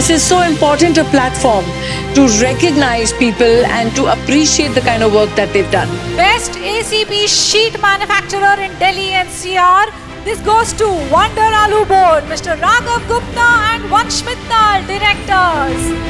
this is so important a platform to recognize people and to appreciate the kind of work that they've done. Best ACP sheet manufacturer in Delhi NCR. This goes to Wonder Aluboard, Mr. Raghav Gupta and Vansh directors.